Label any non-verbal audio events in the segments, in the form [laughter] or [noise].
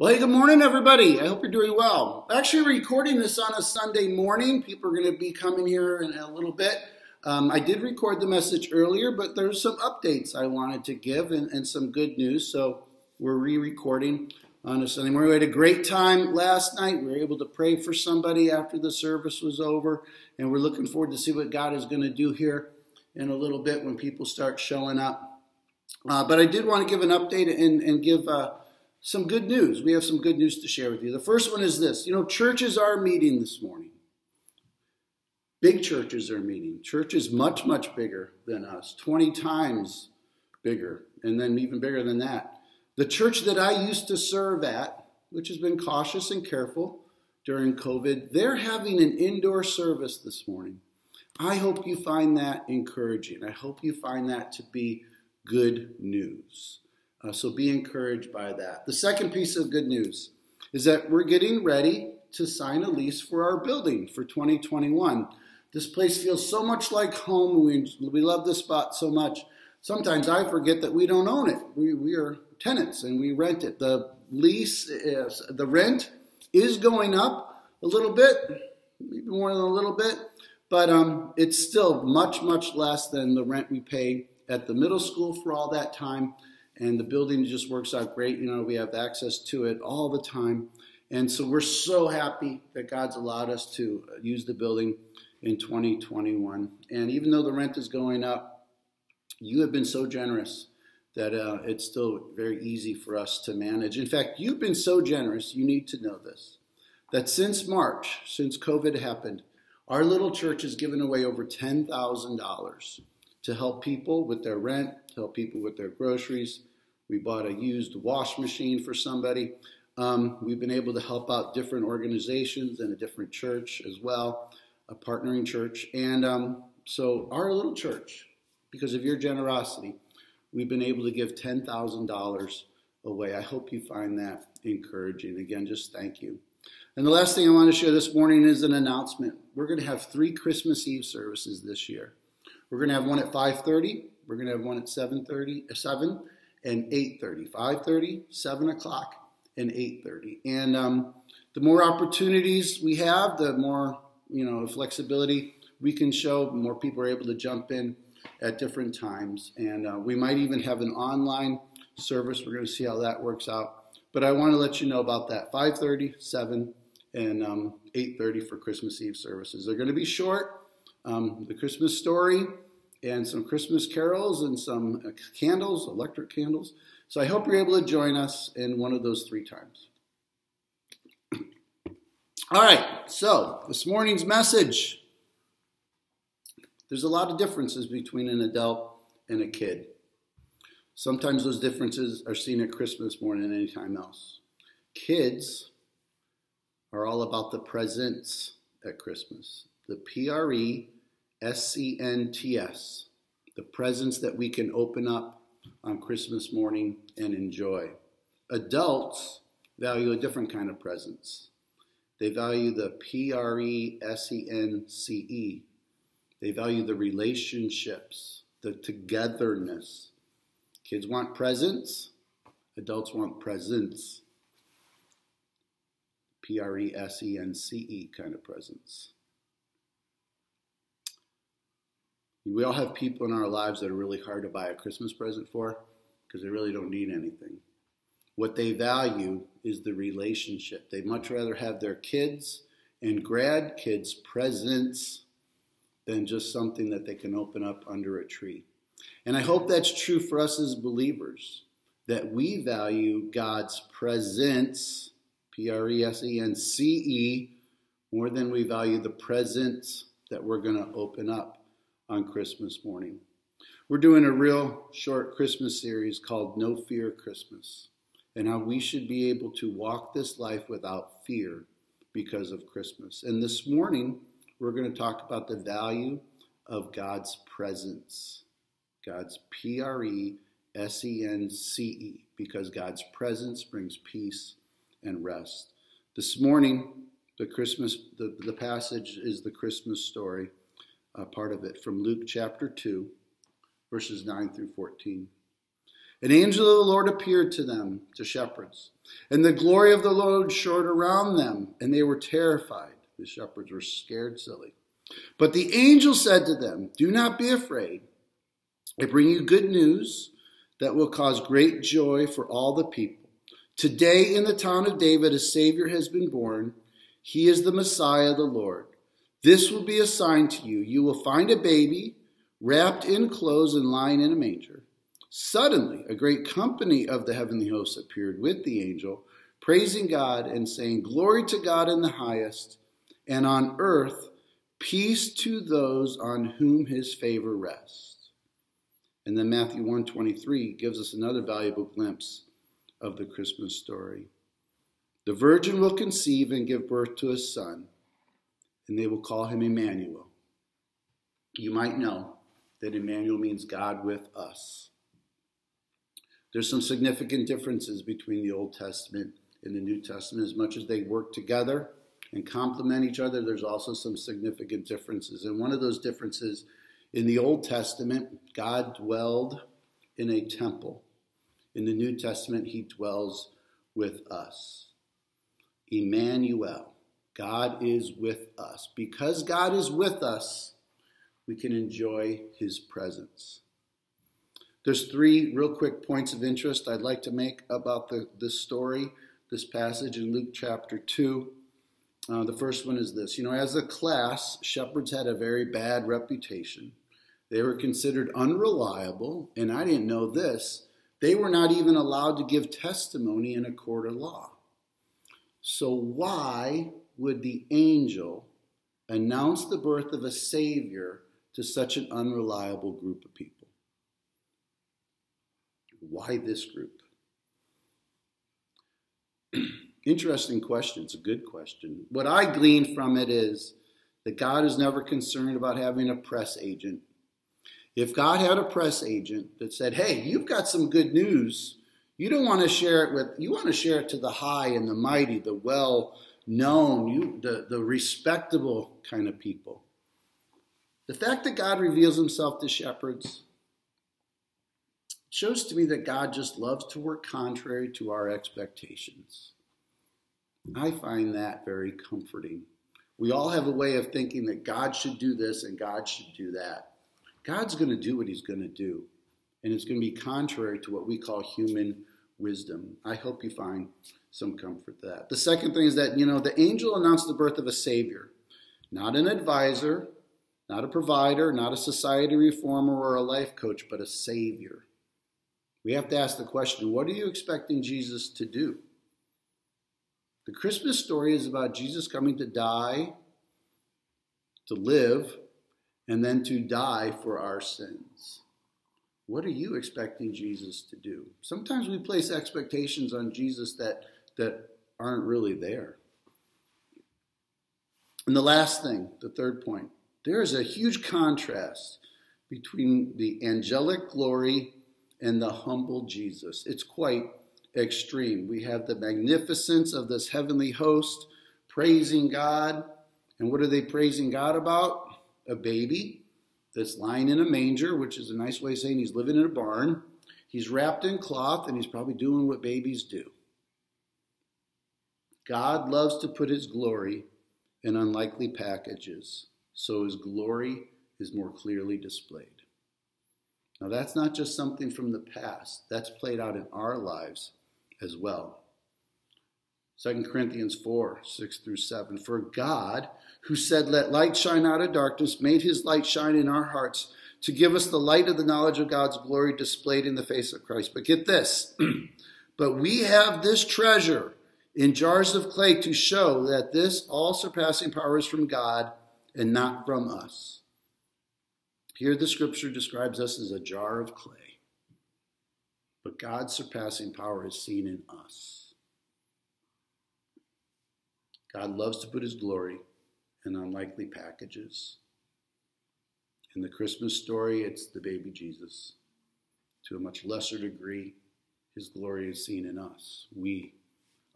Well, hey, good morning, everybody. I hope you're doing well. Actually recording this on a Sunday morning. People are going to be coming here in a little bit. Um, I did record the message earlier, but there's some updates I wanted to give and, and some good news. So we're re-recording on a Sunday morning. We had a great time last night. We were able to pray for somebody after the service was over, and we're looking forward to see what God is going to do here in a little bit when people start showing up. Uh, but I did want to give an update and, and give. Uh, some good news. We have some good news to share with you. The first one is this you know, churches are meeting this morning. Big churches are meeting. Churches much, much bigger than us, 20 times bigger, and then even bigger than that. The church that I used to serve at, which has been cautious and careful during COVID, they're having an indoor service this morning. I hope you find that encouraging. I hope you find that to be good news. Uh, so be encouraged by that. The second piece of good news is that we're getting ready to sign a lease for our building for 2021. This place feels so much like home. We, we love this spot so much. Sometimes I forget that we don't own it. We, we are tenants and we rent it. The lease, is, the rent is going up a little bit, maybe more than a little bit, but um, it's still much, much less than the rent we pay at the middle school for all that time and the building just works out great. You know, we have access to it all the time. And so we're so happy that God's allowed us to use the building in 2021. And even though the rent is going up, you have been so generous that uh, it's still very easy for us to manage. In fact, you've been so generous, you need to know this, that since March, since COVID happened, our little church has given away over $10,000 to help people with their rent, to help people with their groceries, we bought a used wash machine for somebody. Um, we've been able to help out different organizations and a different church as well, a partnering church. And um, so, our little church, because of your generosity, we've been able to give $10,000 away. I hope you find that encouraging. Again, just thank you. And the last thing I want to share this morning is an announcement. We're going to have three Christmas Eve services this year. We're going to have one at 5:30. We're going to have one at 7:30, 7, and 8.30 5.30 7 o'clock and 8.30 and um, the more opportunities we have the more you know flexibility we can show more people are able to jump in at different times. And uh, we might even have an online service. We're going to see how that works out. But i want to let you know about that. 5.30 7 and um, 8.30 for christmas eve services. They're going to be short. Um, the christmas story and some Christmas carols and some uh, candles, electric candles. So I hope you're able to join us in one of those three times. [clears throat] All right, so this morning's message. There's a lot of differences between an adult and a kid. Sometimes those differences are seen at Christmas more than any time else. Kids are all about the presents at Christmas. The P R E S-C-N-T-S, the presents that we can open up on Christmas morning and enjoy. Adults value a different kind of presence. They value the P-R-E-S-E-N-C-E. They value the relationships, the togetherness. Kids want presents, adults want presents. P R E E E kind of presents. We all have people in our lives that are really hard to buy a Christmas present for because they really don't need anything. What they value is the relationship. They'd much rather have their kids and grad kids presents than just something that they can open up under a tree. And I hope that's true for us as believers, that we value God's presence, P R E S E N C E, more than we value the presents that we're going to open up on Christmas morning. We're doing a real short Christmas series called No Fear Christmas and how we should be able to walk this life without fear because of Christmas. And this morning, we're going to talk about the value of God's presence. God's P R E S E N C E, because God's presence brings peace and rest. This morning, the Christmas, the, the passage is the Christmas story part of it from Luke chapter 2, verses 9 through 14. An angel of the Lord appeared to them, to shepherds, and the glory of the Lord shone around them, and they were terrified. The shepherds were scared silly. But the angel said to them, Do not be afraid. I bring you good news that will cause great joy for all the people. Today in the town of David, a Savior has been born. He is the Messiah, the Lord. This will be a sign to you. You will find a baby wrapped in clothes and lying in a manger. Suddenly, a great company of the heavenly hosts appeared with the angel, praising God and saying, Glory to God in the highest, and on earth, peace to those on whom his favor rests. And then Matthew 123 gives us another valuable glimpse of the Christmas story. The virgin will conceive and give birth to a son, and they will call him Emmanuel. You might know that Emmanuel means God with us. There's some significant differences between the Old Testament and the New Testament. As much as they work together and complement each other, there's also some significant differences. And one of those differences in the Old Testament, God dwelled in a temple. In the New Testament, he dwells with us. Emmanuel, God is with us. Because God is with us, we can enjoy his presence. There's three real quick points of interest I'd like to make about the, this story, this passage in Luke chapter 2. Uh, the first one is this. You know, as a class, shepherds had a very bad reputation. They were considered unreliable, and I didn't know this. They were not even allowed to give testimony in a court of law. So, why would the angel announce the birth of a Savior to such an unreliable group of people? Why this group? [clears throat] Interesting question. It's a good question. What I glean from it is that God is never concerned about having a press agent. If God had a press agent that said, hey, you've got some good news, you don't want to share it with, you want to share it to the high and the mighty, the well known, you, the, the respectable kind of people. The fact that God reveals himself to shepherds shows to me that God just loves to work contrary to our expectations. I find that very comforting. We all have a way of thinking that God should do this and God should do that. God's going to do what he's going to do, and it's going to be contrary to what we call human wisdom. I hope you find some comfort that. The second thing is that, you know, the angel announced the birth of a savior, not an advisor, not a provider, not a society reformer or a life coach, but a savior. We have to ask the question what are you expecting Jesus to do? The Christmas story is about Jesus coming to die, to live, and then to die for our sins. What are you expecting Jesus to do? Sometimes we place expectations on Jesus that, that aren't really there. And the last thing, the third point, there is a huge contrast between the angelic glory and the humble Jesus. It's quite extreme. We have the magnificence of this heavenly host praising God. And what are they praising God about? A baby that's lying in a manger, which is a nice way of saying he's living in a barn. He's wrapped in cloth and he's probably doing what babies do. God loves to put his glory in unlikely packages, so his glory is more clearly displayed. Now, that's not just something from the past, that's played out in our lives as well. 2 Corinthians 4 6 through 7. For God, who said, Let light shine out of darkness, made his light shine in our hearts to give us the light of the knowledge of God's glory displayed in the face of Christ. But get this, [clears throat] but we have this treasure in jars of clay to show that this all surpassing power is from God and not from us. Here the scripture describes us as a jar of clay but God's surpassing power is seen in us. God loves to put his glory in unlikely packages. In the Christmas story, it's the baby Jesus. To a much lesser degree, his glory is seen in us. We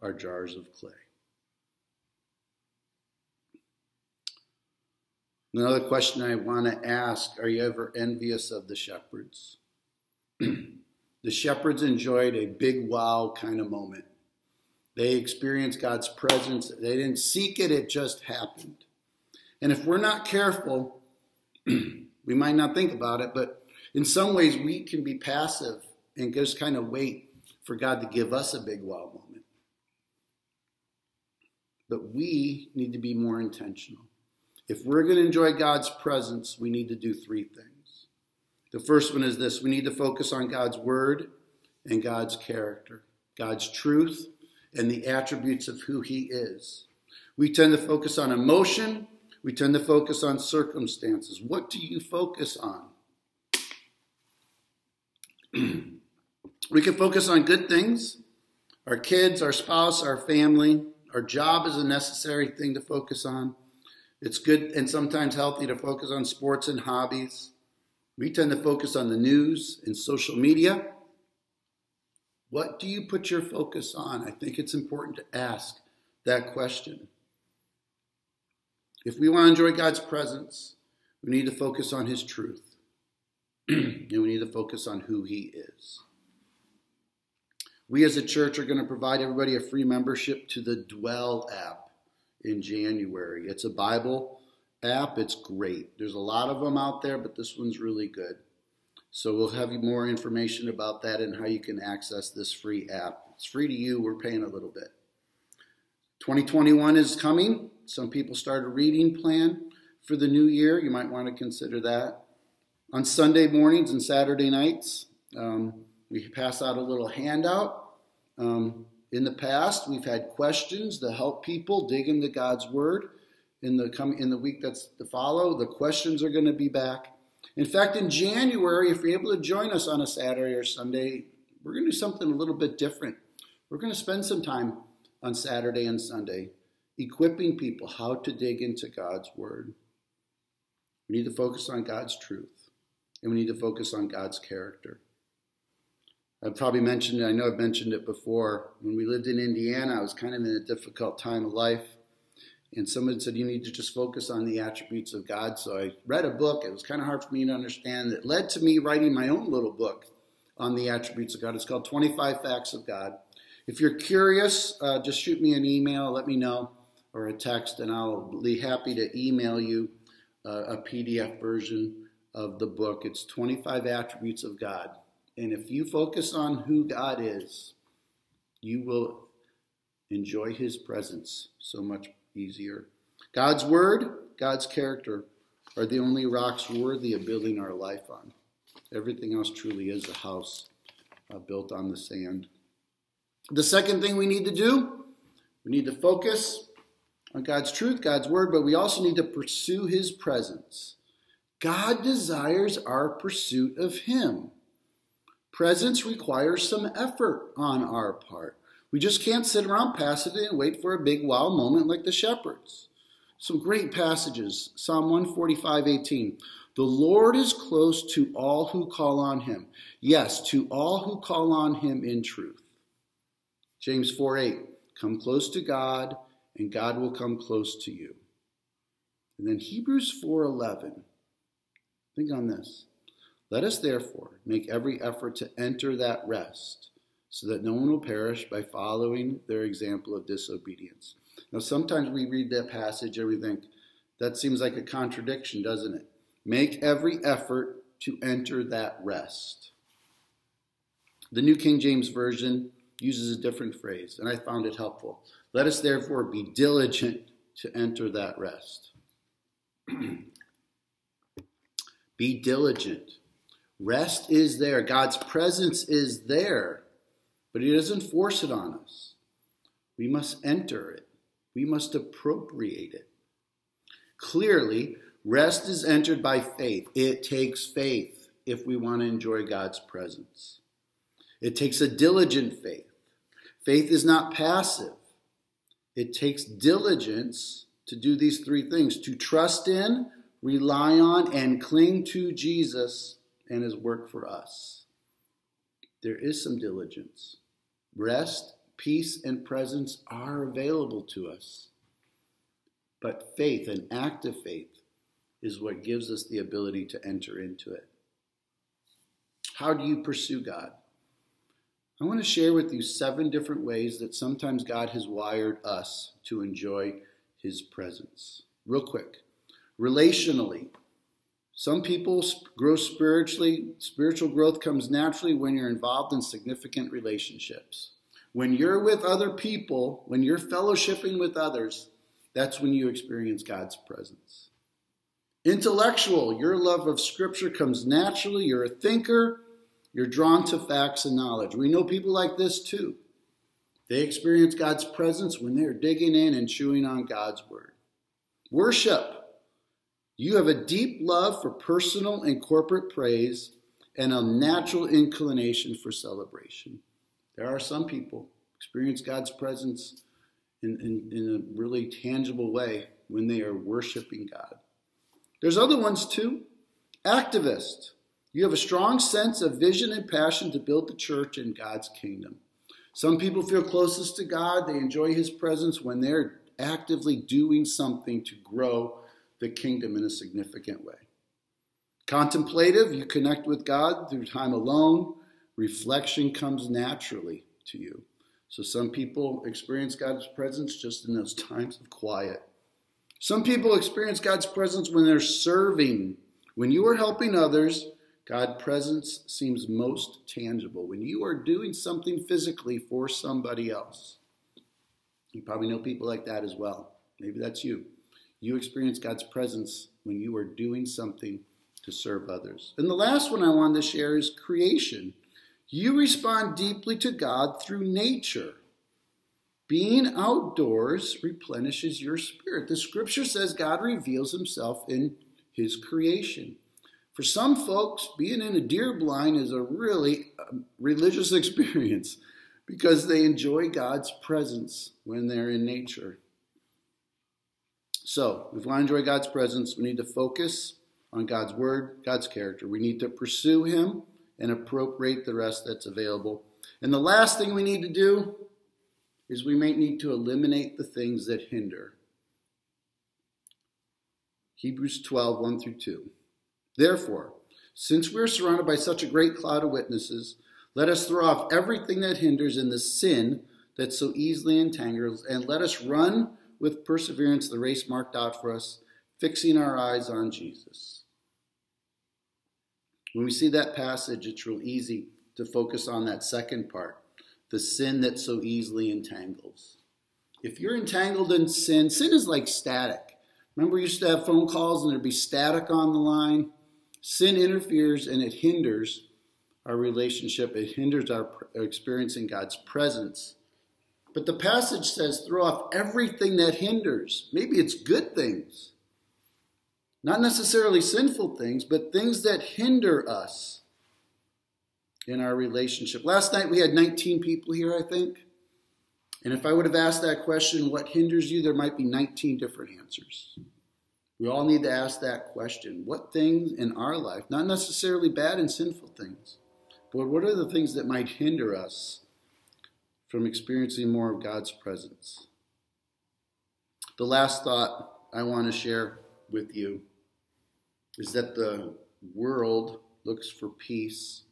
are jars of clay. Another question I want to ask Are you ever envious of the shepherds? [clears throat] The shepherds enjoyed a big wow kind of moment. They experienced God's presence. They didn't seek it, it just happened. And if we're not careful, [clears throat] we might not think about it, but in some ways we can be passive and just kind of wait for God to give us a big wow moment. But we need to be more intentional. If we're going to enjoy God's presence, we need to do three things. The first one is this we need to focus on God's word and God's character, God's truth, and the attributes of who He is. We tend to focus on emotion, we tend to focus on circumstances. What do you focus on? [clears throat] we can focus on good things our kids, our spouse, our family. Our job is a necessary thing to focus on. It's good and sometimes healthy to focus on sports and hobbies. We tend to focus on the news and social media. What do you put your focus on? I think it's important to ask that question. If we want to enjoy God's presence, we need to focus on His truth. [clears throat] and we need to focus on who He is. We as a church are going to provide everybody a free membership to the Dwell app in January. It's a Bible app. It's great. There's a lot of them out there, but this one's really good. So we'll have more information about that and how you can access this free app. It's free to you. We're paying a little bit. 2021 is coming. Some people start a reading plan for the new year. You might want to consider that. On Sunday mornings and Saturday nights, um, we pass out a little handout. Um, in the past, we've had questions to help people dig into God's Word. In the come in the week that's to follow, the questions are going to be back. In fact, in January, if you're able to join us on a Saturday or Sunday, we're going to do something a little bit different. We're going to spend some time on Saturday and Sunday equipping people how to dig into God's Word. We need to focus on God's truth, and we need to focus on God's character. I've probably mentioned it, I know I've mentioned it before. When we lived in Indiana, I was kind of in a difficult time of life. And someone said, You need to just focus on the attributes of God. So I read a book. It was kind of hard for me to understand. It led to me writing my own little book on the attributes of God. It's called 25 Facts of God. If you're curious, uh, just shoot me an email, let me know, or a text, and I'll be happy to email you uh, a PDF version of the book. It's 25 Attributes of God. And if you focus on who God is, you will enjoy his presence so much easier. God's word, God's character are the only rocks worthy of building our life on. Everything else truly is a house uh, built on the sand. The second thing we need to do, we need to focus on God's truth, God's word, but we also need to pursue his presence. God desires our pursuit of him. Presence requires some effort on our part. We just can't sit around passively and wait for a big wow moment like the shepherds. Some great passages. Psalm 145, 18. The Lord is close to all who call on him. Yes, to all who call on him in truth. James 4, 8. Come close to God, and God will come close to you. And then Hebrews 4, 11. Think on this. Let us therefore make every effort to enter that rest, so that no one will perish by following their example of disobedience. Now, sometimes we read that passage and we think, that seems like a contradiction, doesn't it? Make every effort to enter that rest. The New King James Version uses a different phrase, and I found it helpful. Let us therefore be diligent to enter that rest. [clears throat] be diligent. Rest is there. God's presence is there, but He doesn't force it on us. We must enter it, we must appropriate it. Clearly, rest is entered by faith. It takes faith if we want to enjoy God's presence. It takes a diligent faith. Faith is not passive, it takes diligence to do these three things to trust in, rely on, and cling to Jesus and his work for us. There is some diligence. Rest, peace, and presence are available to us. But faith, an act of faith, is what gives us the ability to enter into it. How do you pursue God? I want to share with you seven different ways that sometimes God has wired us to enjoy His presence. Real quick. Relationally, some people grow spiritually. Spiritual growth comes naturally when you're involved in significant relationships. When you're with other people, when you're fellowshipping with others, that's when you experience God's presence. Intellectual, your love of Scripture comes naturally. You're a thinker. You're drawn to facts and knowledge. We know people like this too. They experience God's presence when they're digging in and chewing on God's Word. Worship. You have a deep love for personal and corporate praise and a natural inclination for celebration. There are some people experience God's presence in, in, in a really tangible way when they are worshiping God. There's other ones too. Activist. You have a strong sense of vision and passion to build the church in God's kingdom. Some people feel closest to God. They enjoy his presence when they're actively doing something to grow the kingdom in a significant way. Contemplative, you connect with God through time alone. Reflection comes naturally to you. So some people experience God's presence just in those times of quiet. Some people experience God's presence when they're serving. When you are helping others, God's presence seems most tangible. When you are doing something physically for somebody else. You probably know people like that as well. Maybe that's you. You experience God's presence when you are doing something to serve others. And the last one I wanted to share is creation. You respond deeply to God through nature. Being outdoors replenishes your spirit. The scripture says God reveals himself in his creation. For some folks, being in a deer blind is a really um, religious [laughs] experience because they enjoy God's presence when they're in nature. So, if we want to enjoy God's presence, we need to focus on God's word, God's character. We need to pursue Him and appropriate the rest that's available. And the last thing we need to do is we may need to eliminate the things that hinder. Hebrews 12, 1 through 2. Therefore, since we are surrounded by such a great cloud of witnesses, let us throw off everything that hinders and the sin that so easily entangles, and let us run with perseverance the race marked out for us, fixing our eyes on Jesus. When we see that passage, it's real easy to focus on that second part the sin that so easily entangles. If you're entangled in sin, sin is like static. Remember, we used to have phone calls and there'd be static on the line? Sin interferes and it hinders our relationship, it hinders our experiencing God's presence but the passage says throw off everything that hinders. Maybe it's good things, not necessarily sinful things, but things that hinder us in our relationship. Last night we had 19 people here, I think. And if I would have asked that question, what hinders you, there might be 19 different answers. We all need to ask that question. What things in our life, not necessarily bad and sinful things, but what are the things that might hinder us from experiencing more of God's presence. The last thought I want to share with you is that the world looks for peace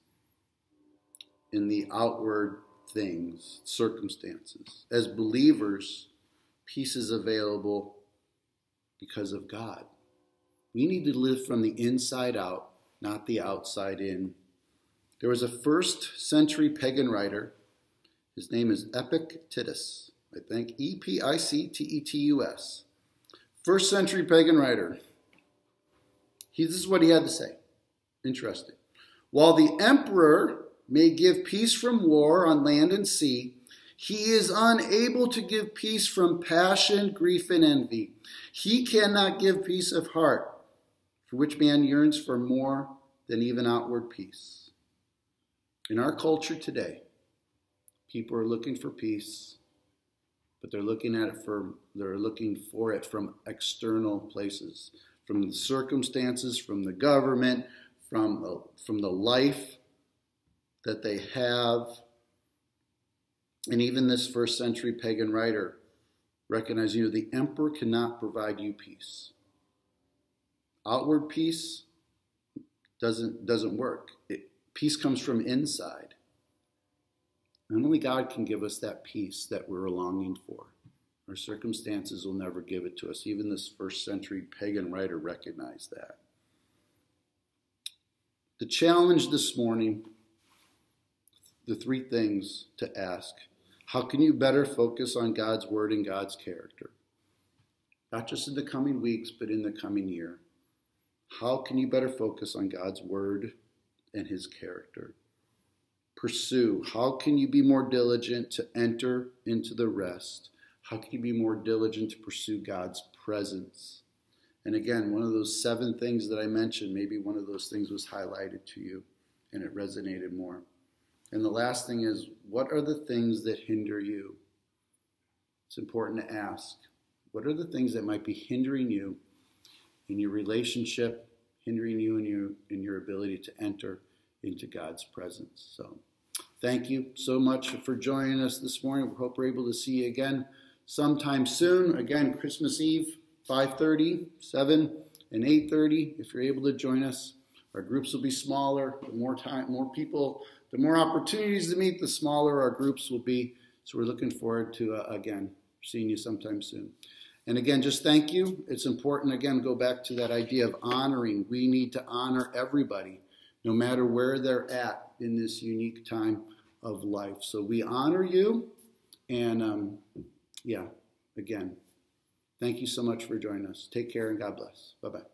in the outward things, circumstances. As believers, peace is available because of God. We need to live from the inside out, not the outside in. There was a first century pagan writer his name is Epictetus, I think. E P I C T E T U S. First century pagan writer. He, this is what he had to say. Interesting. While the emperor may give peace from war on land and sea, he is unable to give peace from passion, grief, and envy. He cannot give peace of heart, for which man yearns for more than even outward peace. In our culture today, People are looking for peace, but they're looking at it for they're looking for it from external places, from the circumstances, from the government, from the, from the life that they have. And even this first century pagan writer recognizing you know, the emperor cannot provide you peace. Outward peace doesn't doesn't work. It, peace comes from inside. And only God can give us that peace that we're longing for. Our circumstances will never give it to us. Even this first century pagan writer recognized that. The challenge this morning, the three things to ask how can you better focus on God's word and God's character? Not just in the coming weeks, but in the coming year. How can you better focus on God's word and his character? Pursue. How can you be more diligent to enter into the rest? How can you be more diligent to pursue God's presence? And again, one of those seven things that I mentioned, maybe one of those things was highlighted to you and it resonated more. And the last thing is, what are the things that hinder you? It's important to ask. What are the things that might be hindering you in your relationship, hindering you in your in your ability to enter into God's presence? So thank you so much for joining us this morning. We hope we're able to see you again sometime soon. Again, Christmas Eve, 5:30, 7, and 8:30. If you're able to join us, our groups will be smaller. The more time, more people, the more opportunities to meet, the smaller our groups will be. So we're looking forward to uh, again seeing you sometime soon. And again, just thank you. It's important, again, go back to that idea of honoring. We need to honor everybody, no matter where they're at in this unique time of life. So we honor you. And um, yeah, again, thank you so much for joining us. Take care and God bless. Bye bye.